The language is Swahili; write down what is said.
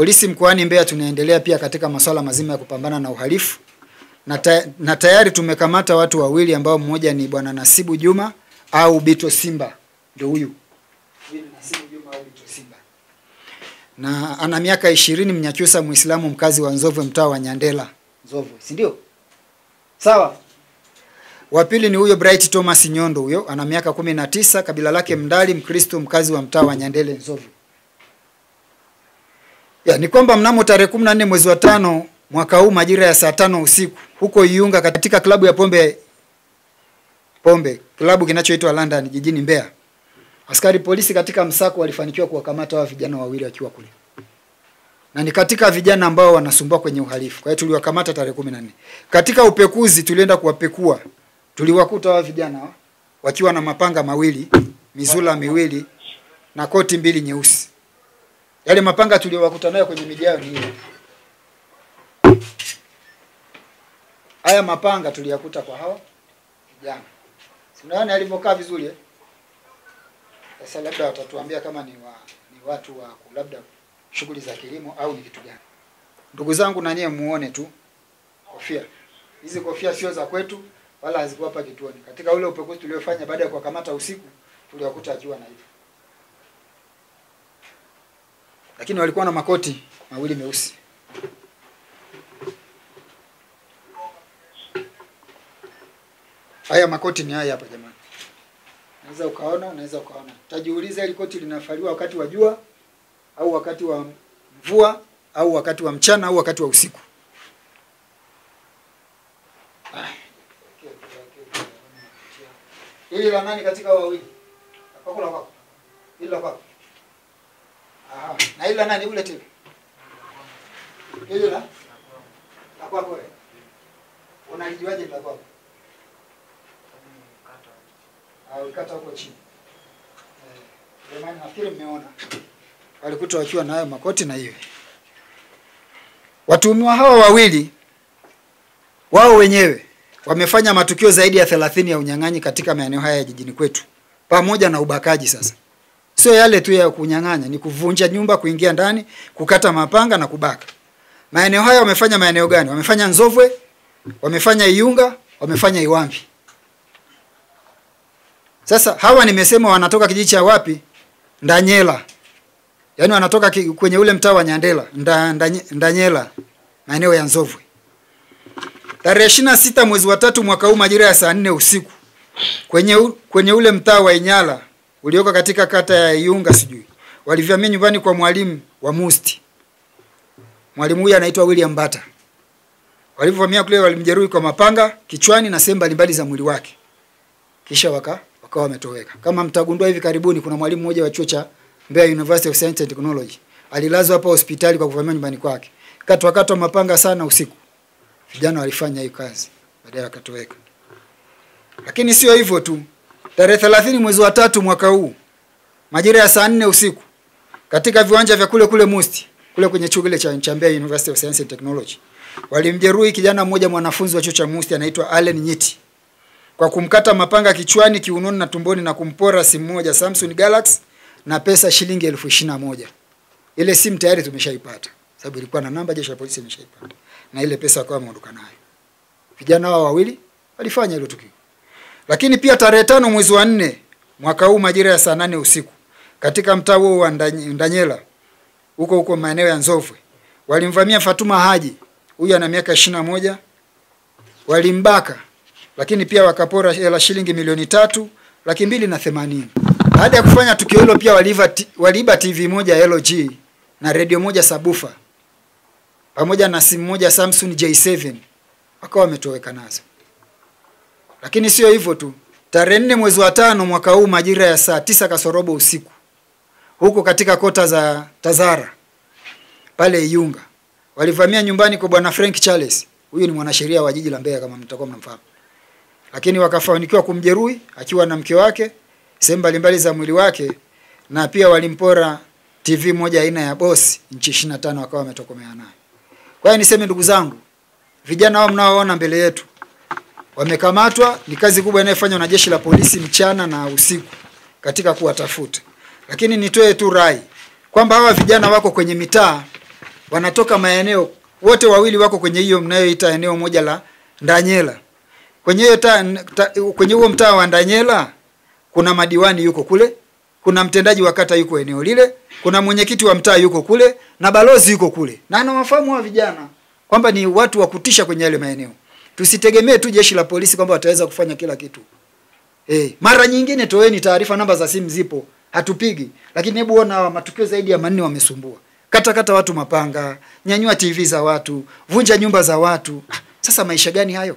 Polisi mkoani Mbeya tunaendelea pia katika masuala mazima ya kupambana na uhalifu na, ta, na tayari tumekamata watu wawili ambao mmoja ni bwana Nasibu Juma au Bito Simba, ndio huyu na ana miaka ishirini, Mnyakyusa, Muislamu, mkazi wa Nzovwe, mtaa wa Nyandela, Nzovwe, si ndio? Sawa. Wa pili ni huyo Bright Thomas Nyondo, huyo ana miaka kumi na tisa, kabila lake Mndali, Mkristo, mkazi wa mtaa wa Nyandele, Nzovwe. Ya, ni kwamba mnamo tarehe 14 mwezi wa tano mwaka huu majira ya saa tano usiku huko Iunga katika klabu ya pombe pombe klabu kinachoitwa London jijini Mbeya, askari polisi katika msako walifanikiwa kuwakamata hawa vijana wawili wakiwa kule, na ni katika vijana ambao wanasumbua kwenye uhalifu. Kwa hiyo tuliwakamata tarehe 14. Katika upekuzi tulienda kuwapekua, tuliwakuta hawa vijana wakiwa na mapanga mawili, mizula miwili na koti mbili nyeusi. Yale mapanga tuliyowakuta nayo kwenye miji hiyo. Haya mapanga tuliyakuta kwa hawa vijana. Si unaona alivyokaa vizuri eh? Sasa labda watatuambia kama ni wa, ni watu wa labda shughuli za kilimo au ni kitu gani. Ndugu zangu, na nyie muone tu kofia hizi. Kofia sio za kwetu wala hazikuwa hapa kituoni. Katika ule upekuzi tuliofanya baada ya kuwakamata usiku, tuliwakuta akiwa na hivyo, lakini walikuwa na makoti mawili meusi. Haya makoti ni haya hapa jamani, unaweza ukaona, unaweza ukaona. Tajiuliza, hili koti linafaliwa wakati wa jua au wakati wa mvua au wakati wa mchana au wakati wa usiku? Hili la nani katika wawili? Kwako la kwako? Na hilo nani ule tena? Hili la? La kwako wewe. Unalijuaje la kwako? au kata huko chini. Eh, jamani nafikiri mmeona. Walikuta wakiwa nayo makoti na hiyo. Watuhumiwa hawa wawili wao wenyewe wamefanya matukio zaidi ya 30 ya unyang'anyi katika maeneo haya ya jijini kwetu pamoja na ubakaji sasa. Sio yale tu ya kunyang'anya, ni kuvunja nyumba, kuingia ndani, kukata mapanga na kubaka. Maeneo haya wamefanya maeneo gani? Wamefanya Nzovwe, wamefanya Iunga, wamefanya Iwambi. Sasa hawa nimesema wanatoka kijiji cha wapi? Ndanyela. Yaani wanatoka kwenye ule mtaa wa Nyandela, nda, nda, Ndanyela, maeneo ya Nzovwe. Tarehe ishirini na sita mwezi wa tatu mwaka huu majira ya saa nne usiku kwenye, kwenye ule mtaa wa Inyala ulioko katika kata ya Iunga sijui walivamia nyumbani kwa mwalimu wa Musti. Mwalimu huyu anaitwa William Bata. Walivyovamia kule walimjeruhi kwa mapanga kichwani na sehemu mbalimbali za mwili wake, kisha waka wakawa wametoweka. Kama mtagundua hivi karibuni, kuna mwalimu mmoja wa chuo cha Mbeya University of Science and Technology alilazwa hapa hospitali kwa kuvamia nyumbani kwake, katwa katwa mapanga sana usiku. Vijana walifanya hiyo kazi, baadaye wakatoweka. Lakini sio hivyo tu, tarehe 30 mwezi wa tatu mwaka huu majira ya saa nne usiku katika viwanja vya kule kule Musti kule kwenye chuo kile cha cha Mbeya University of Science and Technology walimjeruhi kijana mmoja mwanafunzi wa chuo cha Musti anaitwa Allen Nyiti kwa kumkata mapanga kichwani, kiunoni na tumboni na kumpora simu moja Samsung Galaxy na pesa shilingi elfu ishirini na moja. Ile simu tayari tumeshaipata sababu ilikuwa na namba, jeshi la polisi imeshaipata na ile pesa wakawa wameondoka nayo. Vijana hao wawili walifanya hilo tukio. Lakini pia tarehe tano mwezi wa nne mwaka huu majira ya saa nane usiku katika mtaa huo wa Ndany- Ndanyela huko huko maeneo ya Nzovwe walimvamia Fatuma Haji, huyu ana miaka ishirini moja, walimbaka lakini pia wakapora hela shilingi milioni tatu laki mbili na themanini. Baada ya kufanya tukio hilo pia waliiba, TV moja LG na redio moja sabufa pamoja na simu moja Samsung J7 wakawa wametoweka nazo. Lakini sio hivyo tu, tarehe nne mwezi wa tano mwaka huu majira ya saa tisa kasorobo usiku huko katika kota za Tazara pale Iyunga walivamia nyumbani kwa bwana Frank Charles. Huyu ni mwanasheria wa jiji la Mbeya kama mtakuwa mnamfahamu, lakini wakafanikiwa kumjeruhi akiwa na mke wake sehemu mbalimbali za mwili wake, na pia walimpora TV moja aina ya Boss inchi 25 wakawa wametokomea nayo. Kwa hiyo niseme ndugu zangu, vijana hao mnaoona mbele yetu wamekamatwa, ni kazi kubwa inayofanywa na jeshi la polisi mchana na usiku katika kuwatafuta. Lakini nitoe tu rai kwamba hawa vijana wako kwenye mitaa wanatoka maeneo wote wawili wako kwenye hiyo mnayoita eneo moja la Ndanyela. Kwenye hiyo kwenye huo mtaa wa Ndanyela kuna madiwani yuko kule, kuna mtendaji wa kata yuko eneo lile, kuna mwenyekiti wa mtaa yuko kule na balozi yuko kule, na anawafahamu hawa vijana kwamba ni watu wa kutisha kwenye yale maeneo. Tusitegemee tu jeshi la polisi kwamba wataweza kufanya kila kitu. Eh, mara nyingine toeni taarifa, namba za simu zipo, hatupigi. Lakini hebu ona matukio zaidi ya manne wamesumbua. Kata kata watu mapanga, nyanyua TV za watu, vunja nyumba za watu. Ah, Sasa maisha gani hayo?